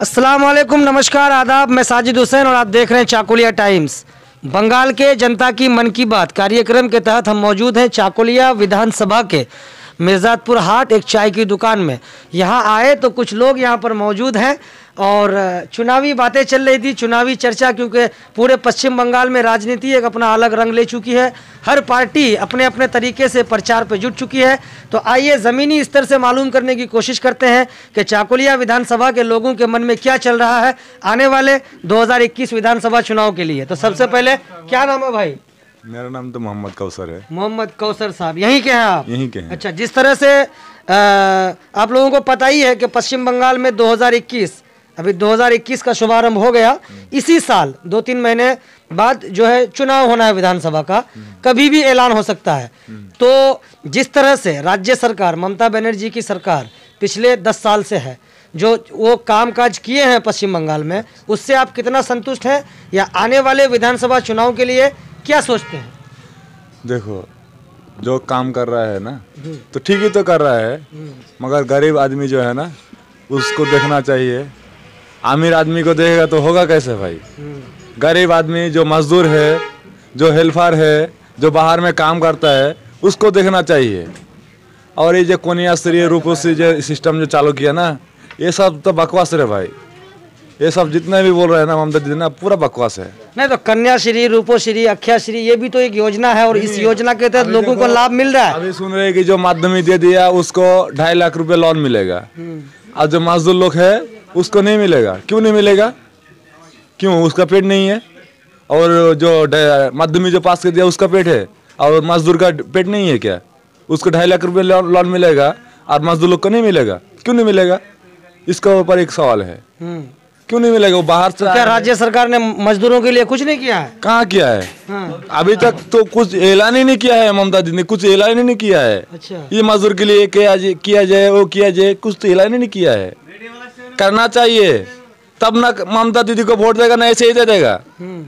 अस्सलाम वालेकुम नमस्कार, आदाब। मैं साजिद हुसैन और आप देख रहे हैं चाकुलिया टाइम्स। बंगाल के जनता की मन की बात कार्यक्रम के तहत हम मौजूद हैं चाकुलिया विधानसभा के मिर्ज़ादपुर हाट एक चाय की दुकान में। यहाँ आए तो कुछ लोग यहाँ पर मौजूद हैं। और चुनावी बातें चल रही थी चुनावी चर्चा क्योंकि पूरे पश्चिम बंगाल में राजनीति एक अपना अलग रंग ले चुकी है। हर पार्टी अपने अपने तरीके से प्रचार पर जुट चुकी है। तो आइए ज़मीनी स्तर से मालूम करने की कोशिश करते हैं कि चाकुलिया विधानसभा के लोगों के मन में क्या चल रहा है आने वाले 2021 विधानसभा चुनाव के लिए। तो सबसे पहले क्या नाम है भाई? मेरा नाम तो मोहम्मद कौसर है। मोहम्मद कौसर साहब यहीं के हैं आप? यहीं के हैं। अच्छा जिस तरह से अ, आप लोगों को पता ही है कि पश्चिम बंगाल में 2021 अभी 2021 का शुभारंभ हो गया। इसी साल दो तीन महीने बाद जो है चुनाव होना है विधानसभा का। कभी भी ऐलान हो सकता है। तो जिस तरह से राज्य सरकार ममता बनर्जी की सरकार पिछले दस साल से है जो वो काम काज किए हैं पश्चिम बंगाल में उससे आप कितना संतुष्ट हैं? या आने वाले विधानसभा चुनाव के लिए क्या सोचते हैं? देखो जो काम कर रहा है ना तो ठीक ही तो कर रहा है मगर गरीब आदमी जो है ना उसको देखना चाहिए। अमीर आदमी को देखेगा तो होगा कैसे भाई? गरीब आदमी जो मजदूर है जो हेल्पर है जो बाहर में काम करता है उसको देखना चाहिए। और ये जो कन्याश्री रूपश्री जो सिस्टम जो चालू किया ना ये सब तो बकवास है भाई। ये सब जितने भी बोल रहे हैं ना ममता दीदी ना पूरा बकवास है। नहीं तो कन्याश्री रूपोश्री अक्षयाश्री ये भी तो एक योजना है और इस योजना के तहत लोगों को लाभ मिल रहा है। अभी सुन रहे हैं कि जो माध्यमिक दे दिया उसको ढाई लाख रुपए लोन मिलेगा। और जो मजदूर लोग है उसको नहीं मिलेगा। क्यों नहीं मिलेगा? क्यों? उसका पेट नहीं है? और जो माध्यमिक जो पास कर दिया उसका पेट है? और मजदूर का पेट नहीं है क्या? उसको ढाई लाख रुपए लोन मिलेगा और मजदूर लोग को नहीं मिलेगा? क्यों नहीं मिलेगा? इसका ऊपर एक सवाल है। हम्म। क्यों नहीं मिलेगा? वो बाहर से क्या राज्य सरकार ने मजदूरों के लिए कुछ नहीं किया है? कहाँ किया है? हाँ। अभी तक तो कुछ ऐलान ही नहीं किया है ममता दीदी ने। कुछ ऐलान ही नहीं किया है। अच्छा। ये मजदूर के लिए किया जाए किया जाए वो किया जाए कुछ तो ऐलान ही नहीं किया है। करना चाहिए। तब ना ममता दीदी को वोट देगा ना ऐसे ही दे देगा। हम्म।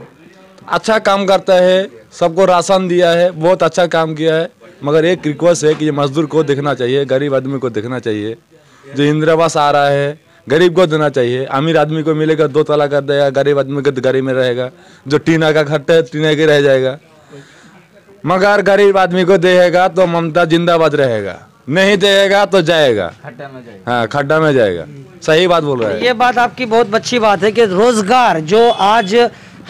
अच्छा काम करता है सबको राशन दिया है बहुत अच्छा काम किया है मगर एक रिक्वेस्ट है कि ये मजदूर को देखना चाहिए गरीब आदमी को देखना चाहिए। जो इंदिरावास आ रहा है गरीब को देना चाहिए। अमीर आदमी को मिलेगा दो तला कर देगा गरीब आदमी को गरीब में रहेगा। जो टीना का खट्टा है टीना के रह जाएगा। मगर गरीब आदमी को देगा तो ममता जिंदाबाद रहेगा। नहीं देगा तो जाएगा। खड्डा में जाएगा। हाँ खड्डा में जाएगा। सही बात बोल रहे हैं। ये बात आपकी बहुत अच्छी बात है कि रोज़गार जो आज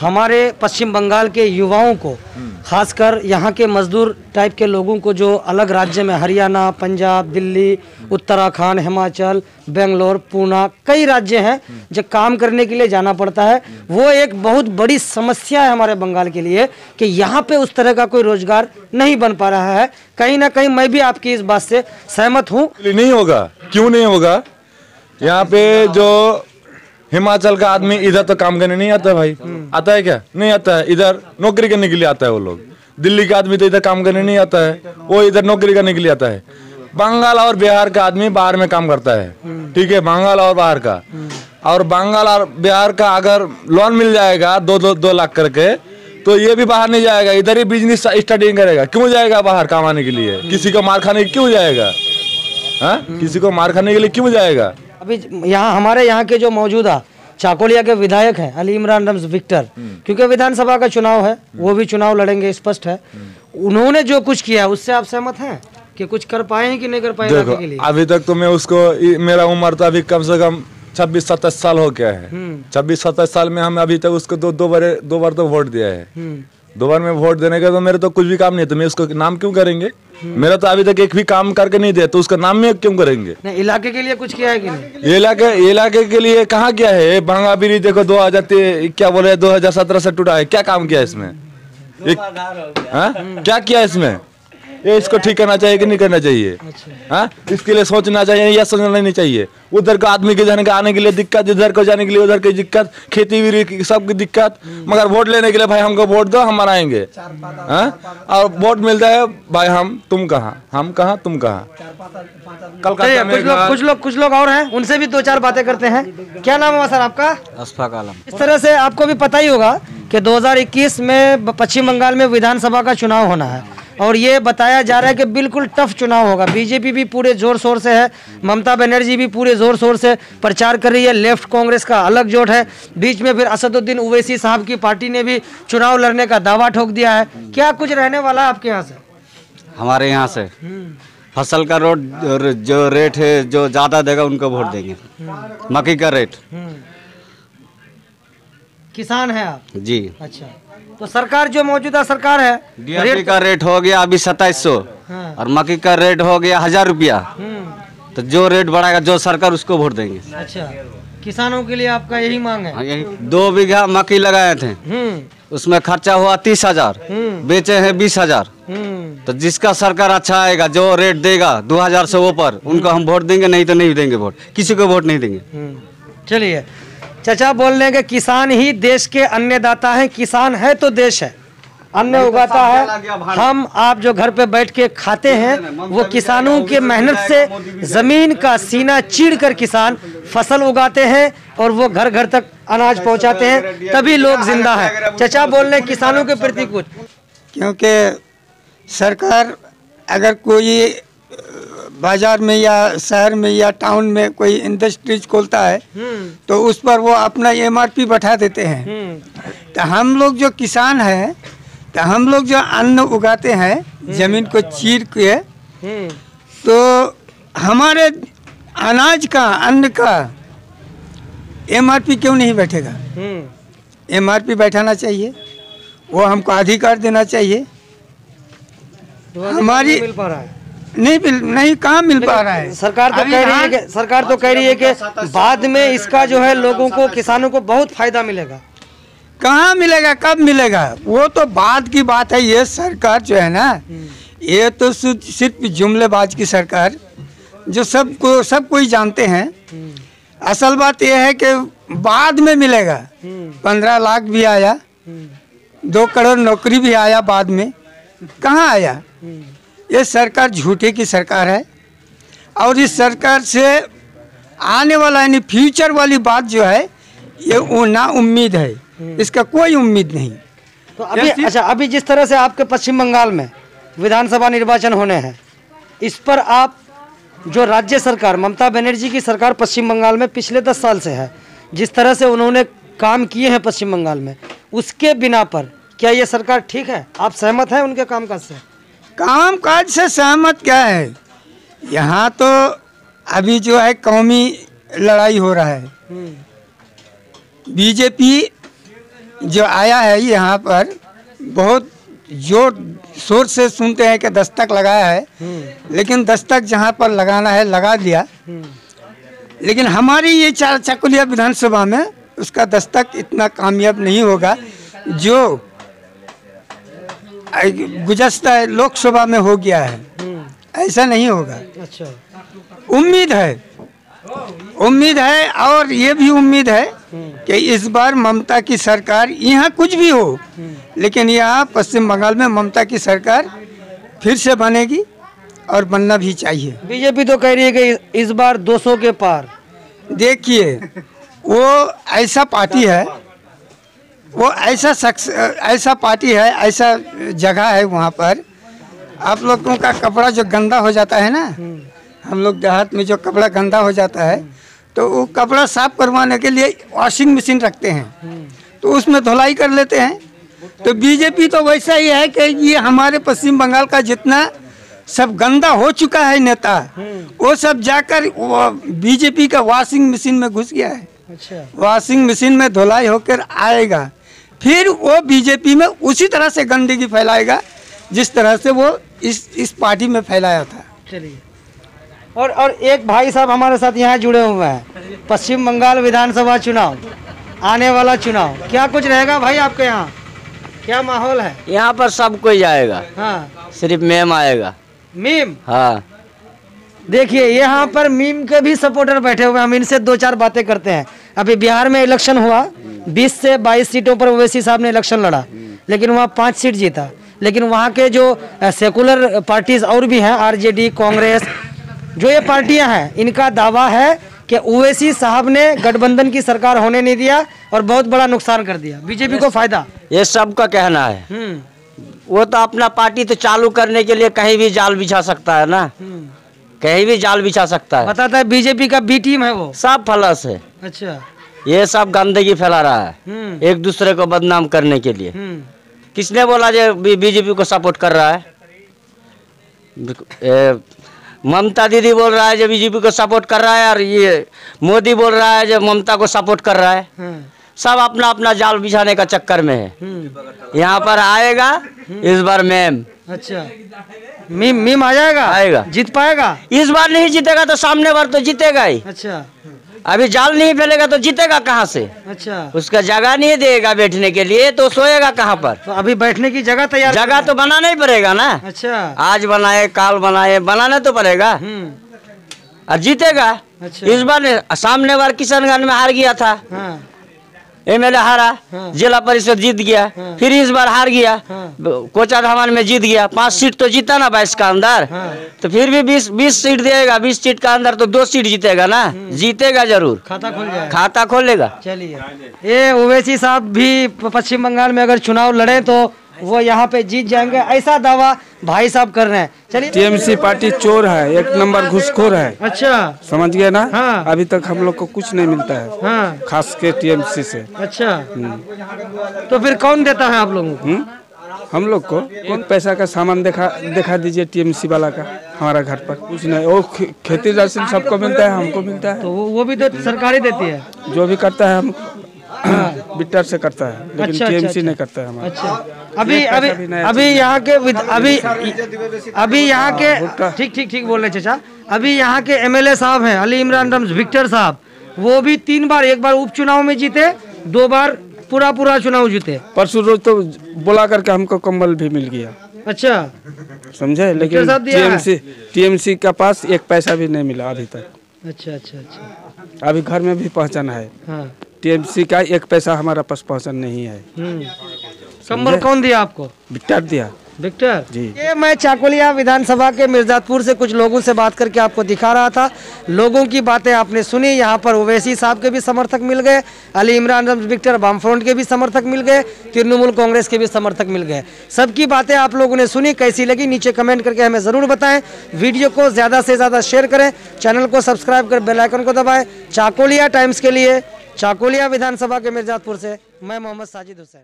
हमारे पश्चिम बंगाल के युवाओं को खासकर यहाँ के मजदूर टाइप के लोगों को जो अलग राज्य में हरियाणा पंजाब दिल्ली उत्तराखंड हिमाचल बेंगलोर पूना कई राज्य हैं जो काम करने के लिए जाना पड़ता है। वो एक बहुत बड़ी समस्या है हमारे बंगाल के लिए कि यहाँ पे उस तरह का कोई रोज़गार नहीं बन पा रहा है। कहीं ना कहीं मैं भी आपकी इस बात से सहमत हूँ। नहीं होगा। क्यों नहीं होगा? यहाँ पे जो हिमाचल का आदमी इधर तो काम करने नहीं आता भाई। आता है क्या? नहीं आता है। इधर नौकरी करने के लिए आता है वो लोग। दिल्ली का आदमी तो इधर काम करने नहीं आता है। वो इधर नौकरी करने के लिए आता है। बंगाल और बिहार का आदमी बाहर में काम करता है। ठीक है? बंगाल और बाहर का। और बंगाल और बिहार का अगर लोन मिल जाएगा दो दो दो लाख करके तो ये भी बाहर नहीं जाएगा। इधर ही बिज़नेस स्टार्टिंग करेगा। क्यों जाएगा बाहर कमाने के लिए? किसी को मार खाने क्यों जाएगा? हाँ? किसी को मार खाने के लिए क्यों जाएगा? अभी यहाँ हमारे यहाँ के जो मौजूदा चाकोलिया के विधायक हैं अली इमरान रम्स विक्टर क्योंकि विधानसभा का चुनाव है वो भी चुनाव लड़ेंगे स्पष्ट है। उन्होंने जो कुछ किया उससे आप सहमत हैं कि कुछ कर पाए हैं कि नहीं कर पाए देखो के लिए? अभी तक तो मैं उसको मेरा उम्र तो अभी कम से कम छब्बीस सत्ताईस साल हो गया है। हम्म। छब्बीस सत्ताईस साल में हम अभी तक उसको दो दो बार दो बार तो वोट दिया है। हम्म, दो बार में वोट देने का तो मेरे तो कुछ भी काम नहीं है तो मैं उसको नाम क्यों करेंगे? मेरा तो अभी तक एक भी काम करके नहीं दिया तो उसका नाम में क्यों करेंगे? नहीं इलाके के लिए कुछ किया है कि नहीं? इलाके इलाके के लिए कहाँ किया है? भांगा बीरी देखो दो हज़ार क्या बोले दो हज़ार सत्रह से टूटा है क्या काम किया इसमें? एक हाँ? क्या किया इसमें? ये इसको ठीक करना चाहिए कि नहीं करना चाहिए? हाँ? इसके लिए सोचना चाहिए या सोचना नहीं चाहिए। उधर का आदमी के जाने का आने के लिए दिक्कत इधर को जाने के लिए उधर की दिक्कत खेती भी सब की दिक्कत। मगर वोट लेने के लिए भाई हमको वोट दो हम मनाएँगे। हाँ? और वोट मिलता है भाई हम तुम कहाँ? हम कहाँ तुम कहाँ? कलकत्ता कुछ लोग कुछ लोग कुछ लोग और हैं उनसे भी दो चार बातें करते हैं। क्या नाम है सर आपका? अशफाक आलम। इस तरह से आपको भी पता ही होगा कि 2021 में पश्चिम बंगाल में विधानसभा का चुनाव होना है। और ये बताया जा रहा है कि बिल्कुल टफ चुनाव होगा। बीजेपी भी पूरे ज़ोर शोर से है ममता बनर्जी भी पूरे ज़ोर शोर से प्रचार कर रही है लेफ़्ट कांग्रेस का अलग जोट है। बीच में फिर असदुद्दीन उवैसी साहब की पार्टी ने भी चुनाव लड़ने का दावा ठोक दिया है। क्या कुछ रहने वाला है आपके यहाँ से? हमारे यहाँ से। फ़सल का रोड जो रेट है जो ज़्यादा देगा उनको वोट देंगे। मक्की का रेट। किसान है आप? जी। अच्छा। तो सरकार जो मौजूदा सरकार है डीएपी का रेट हो गया अभी सत्ताईस सौ। हाँ। और मक्की का रेट हो गया हज़ार रुपया। हम्म, तो जो रेट बढ़ाएगा जो सरकार उसको वोट देंगे। अच्छा। किसानों के लिए आपका यही मांग है? हाँ, यही। दो बीघा मक्की लगाए थे। हम्म। उसमें खर्चा हुआ तीस हज़ार। हम्म। बेचे हैं बीस हज़ार। तो जिसका सरकार अच्छा आएगा जो रेट देगा दो हज़ार से ऊपर उनको हम वोट देंगे नहीं तो नहीं देंगे वोट। किसी को वोट नहीं देंगे। चलिए। चचा बोल रहे हैं कि किसान ही देश के अन्नदाता हैं। किसान है तो देश है। अन्न उगाता है। हम आप जो घर पे बैठ के खाते हैं वो किसानों के मेहनत से ज़मीन का सीना चीड़ कर किसान फ़सल उगाते हैं और वो घर घर तक अनाज पहुंचाते हैं तभी लोग ज़िंदा है। चचा बोल रहे किसानों के प्रति कुछ। क्योंकि सरकार अगर कोई बाज़ार में या शहर में या टाउन में कोई इंडस्ट्रीज़ खोलता है हम्म। तो उस पर वो अपना एमआरपी बैठा देते हैं। हम्म। तो हम लोग जो किसान हैं तो हम लोग जो अन्न उगाते हैं ज़मीन को चीर के हम्म। तो हमारे अनाज का अन्न का एमआरपी क्यों नहीं बैठेगा? हम्म। एमआरपी बैठाना चाहिए। वो हमको अधिकार देना चाहिए। हमारी- मिल पा रहा है। नहीं मिल नहीं कहाँ मिल पा रहा है? सरकार तो कह रही है कि सरकार तो कह रही है कि बाद में इसका जो है लोगों को किसानों को बहुत फ़ायदा मिलेगा। कहाँ मिलेगा कब मिलेगा? वो तो बाद की बात है ये सरकार जो है ना ये तो सिर्फ़ जुमलेबाज की सरकार जो सबको सब कोई जानते हैं। असल बात यह है कि बाद में मिलेगा। पंद्रह लाख भी आया दो करोड़ नौकरी भी आया बाद में। कहाँ आया? ये सरकार झूठे की सरकार है। और इस सरकार से आने वाला यानी फ्यूचर वाली बात जो है ये वो ना उम्मीद है। इसका कोई उम्मीद नहीं। तो अभी अच्छा अभी जिस तरह से आपके पश्चिम बंगाल में विधानसभा निर्वाचन होने हैं इस पर आप जो राज्य सरकार ममता बनर्जी की सरकार पश्चिम बंगाल में पिछले दस साल से है जिस तरह से उन्होंने काम किए हैं पश्चिम बंगाल में उसके बिना पर क्या ये सरकार ठीक है? आप सहमत हैं उनके कामकाज से? काम काज से सहमत क्या है? यहाँ तो अभी जो है कौमी लड़ाई हो रहा है। बीजेपी जो आया है यहाँ पर, बहुत ज़ोर, शोर से सुनते हैं कि दस्तक लगाया है। लेकिन दस्तक जहाँ पर लगाना है, लगा दिया। लेकिन हमारी ये चार चकुलिया विधानसभा में उसका दस्तक इतना कामयाब नहीं होगा। जो गुजश्ता लोकसभा में हो गया है। ऐसा नहीं होगा। अच्छा। उम्मीद है। उम्मीद है और ये भी उम्मीद है कि इस बार ममता की सरकार यहाँ कुछ भी हो लेकिन यहाँ पश्चिम बंगाल में ममता की सरकार फिर से बनेगी और बनना भी चाहिए। बीजेपी तो कह रही है कि इस बार 200 के पार। देखिए वो ऐसा पार्टी है वो ऐसा शख्स ऐसा पार्टी है ऐसा जगह है वहाँ पर। आप लोगों का कपड़ा जो गंदा हो जाता है ना हम लोग देहात में जो कपड़ा गंदा हो जाता है तो वो कपड़ा साफ़ करवाने के लिए वॉशिंग मशीन रखते हैं। तो उसमें धुलाई कर लेते हैं। तो बीजेपी तो वैसा ही है कि ये हमारे पश्चिम बंगाल का जितना सब गंदा हो चुका है नेता वो सब जाकर वो बीजेपी का वॉशिंग मशीन में घुस गया है। अच्छा। वॉशिंग मशीन में धुलाई होकर आएगा। फिर वो बीजेपी में उसी तरह से गंदगी फैलाएगा जिस तरह से वो इस इस पार्टी में फैलाया था। चलिए। और और एक भाई साहब हमारे साथ यहाँ जुड़े हुए हैं। पश्चिम बंगाल विधानसभा चुनाव आने वाला चुनाव। क्या कुछ रहेगा भाई आपके यहाँ? क्या माहौल है? यहाँ पर सब कोई आएगा हाँ। सिर्फ़ मेम आएगा। मीम हाँ। देखिए यहाँ पर मीम के भी सपोर्टर बैठे हुए हैं। हम इनसे दो चार बातें करते हैं। अभी बिहार में इलेक्शन हुआ। 20 से 22 सीटों पर ओवैसी साहब ने इलेक्शन लड़ा। लेकिन वहाँ पाँच सीट जीता। लेकिन वहाँ के जो सेकुलर पार्टीज़ और भी हैं आरजेडी कांग्रेस जो ये पार्टियाँ हैं इनका दावा है कि ओवैसी साहब ने गठबंधन की सरकार होने नहीं दिया और बहुत बड़ा नुकसान कर दिया। बीजेपी को फ़ायदा? ये सबका कहना है। हम्म। वो तो अपना पार्टी तो चालू करने के लिए कहीं भी जाल बिछा सकता है ना? कहीं भी जाल बिछा सकता है। बताता है बीजेपी का बी टीम है वो? सब फलस है। अच्छा। ये सब गंदगी फैला रहा है। हम्म। एक दूसरे को बदनाम करने के लिए। हम्म। किसने बोला जो बीजेपी को सपोर्ट कर रहा है? ममता दीदी बोल रहा है जो बीजेपी को सपोर्ट कर रहा है और ये मोदी बोल रहा है जो ममता को सपोर्ट कर रहा है। हाँ, सब अपना अपना जाल बिछाने का चक्कर में है। हम्म। यहाँ पर आएगा इस बार मैम। अच्छा। मीम मीम आ जाएगा? आएगा। जीत पाएगा? इस बार नहीं जीतेगा तो सामने बार तो जीतेगा ही। अच्छा। अभी जाल नहीं फैलेगा तो जीतेगा कहाँ से? अच्छा। उसका जगह नहीं देगा बैठने के लिए तो सोएगा कहाँ पर? तो अभी बैठने की जगह तैयार जगह तो बनाना ही पड़ेगा ना? अच्छा। आज बनाए काल बनाए बनाना तो पड़ेगा। हम्म। और जीतेगा। अच्छा। इस बार सामने बार किशनगंज में हार गया था। हाँ। एमएलए हारा हाँ। जिला परिषद जीत गया हाँ। फिर इस बार हार गया हाँ। कोचा धामान में जीत गया पाँच सीट तो जीता ना बाईस का अंदर हाँ। तो फिर भी बीस बीस सीट देगा बीस सीट का अंदर तो दो सीट जीतेगा ना जीतेगा ज़रूर खाता खोल जाएगा खाता खोलेगा चलिए ये ओवैसी साहब भी पश्चिम बंगाल में अगर चुनाव लड़े तो वो यहाँ पे जीत जाएँगे। ऐसा दावा भाई साहब कर रहे हैं। चलिए। टीएमसी पार्टी चोर है एक नंबर घुसखोर है। अच्छा। समझ गए ना? हाँ। अभी तक हम लोग को कुछ नहीं मिलता है हाँ। खास के टीएमसी से। अच्छा। तो फिर कौन देता है आप लोगों को? हम्म? हम लोग को? एक पैसा का सामान दिखा दिखा दीजिए टीएमसी वाला का हमारा घर पर। कुछ नहीं। वो खेती राशन सबको मिलता है हमको मिलता है। तो वो भी तो सरकार ही देती है। जो भी करता है हम बिटर से करता है लेकिन अच्छा, अच्छा, टीएमसी अच्छा। नहीं करता है हमारा। अच्छा। अभी अभी अभी यहाँ के अभी अभी यहाँ के ठीक ठीक ठीक बोल रहे चाचा। अभी यहाँ के एमएलए साहब हैं अली इमरान रम्स विक्टर साहब। वो भी तीन बार एक बार उपचुनाव में जीते दो बार पूरा पूरा चुनाव जीते। परसों रोज तो बुला करके हमको कम्बल भी मिल गया। अच्छा। समझे? लेकिन है? टीएमसी टीएमसी का पास एक पैसा भी नहीं मिला अभी तक। अच्छा अच्छा अच्छा। अभी घर में भी पहचान है। हाँ। टीएमसी का एक पैसा हमारा पास पहचान नहीं है। हम्म। कंबल कौन दिया आपको? बिटार दिया। विक्टर? जी। ये मैं चाकुलिया विधानसभा के मिर्जापुर से कुछ लोगों से बात करके आपको दिखा रहा था। लोगों की बातें आपने सुनी यहाँ पर ओवैसी साहब के भी समर्थक मिल गए अली इमरान विक्टर वामफ्रंट के भी समर्थक मिल गए तृणमूल कांग्रेस के भी समर्थक मिल गए। सबकी बातें आप लोगों ने सुनी कैसी लगी? नीचे कमेंट करके हमें ज़रूर बताएँ। वीडियो को ज़्यादा से ज़्यादा शेयर करें चैनल को सब्सक्राइब कर बेलाइकन को दबाएँ। चाकोलिया टाइम्स के लिए चाकोलिया विधानसभा के मिर्जापुर से मैं मोहम्मद साजिद हुसैन।